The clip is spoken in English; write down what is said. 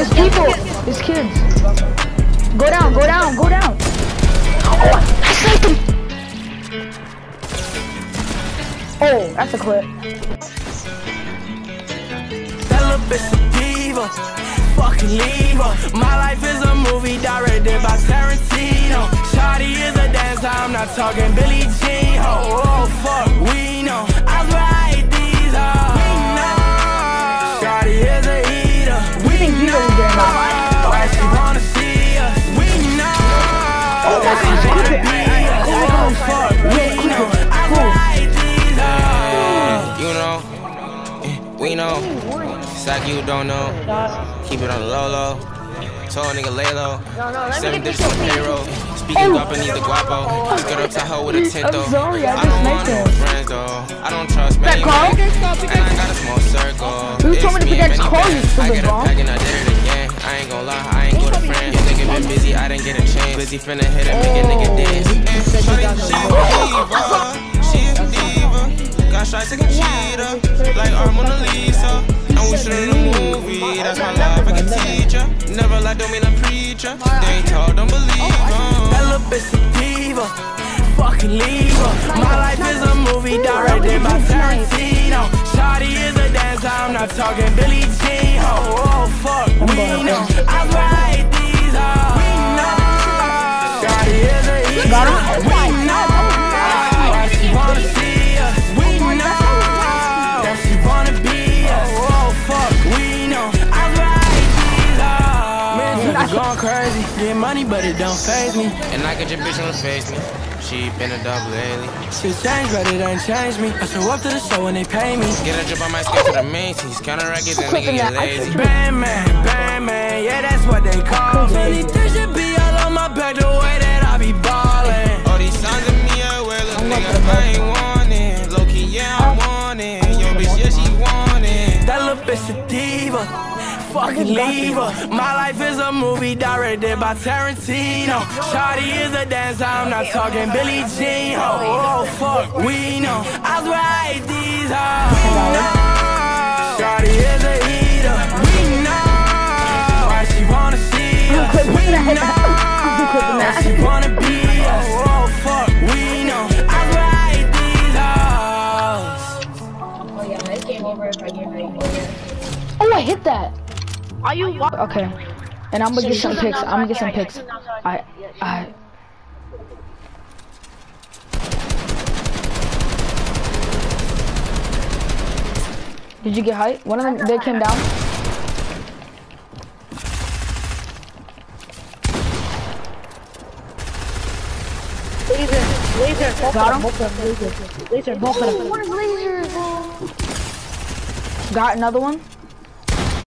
There's people. There's kids. Go down. Go down. Go down. Oh, I sniped him. Oh, that's a clip. Fucking leave her. My life is we know. Like you don't know. Keep it on the low low. Told nigga lay low. Seven digits on payroll. Speaking guapo, need the guapo. Skirt up to hoe with a tint though. I'm sorry, I don't want no friends though. I don't trust many? And I got a small circle. Who told me to It's pick and that many Carl, you. I stupid get a bum? pack and I did it again. I ain't gon' lie, I ain't go to friends. Nigga been busy, I didn't get a chance. Busy finna hit a nigga, nigga dance. We in a movie, that's my life, I can teach ya. Never lie, don't mean I'm preacher. They ain't tall, don't believe That 'em. little bitch a diva. Fucking leave her. My life is a movie directed by Tarantino. Shawty is a dancer, I'm not talking Billie Jean. Crazy. Get money, but it don't phase me. And I get your bitch on the face me. She been a double lately. Shit changed, but it ain't changed me. I show up to the show when they pay me. Get a drip on my skin to the Macy's. Counter records and nigga get lazy. Batman, Batman, yeah, that's what they call me. Many things should be all on my back the way that I be ballin'. All these signs of me, I wear, little nigga, I ain't diva. Fucking leave her. My life is a movie directed by Tarantino. Shawty is a dancer, I'm not talking Billie Jean. Oh, oh fuck, we know. I write these hoes. We know. Shawty is a eater. We know. Why she wanna see us. We know. I hit that. Are you Okay. And I'm gonna get some pics. I'm gonna get some pics. I, I. Did you get height? One of them, they came down. Laser, laser, both Got him? both of them, laser, laser, both of them. Got another one.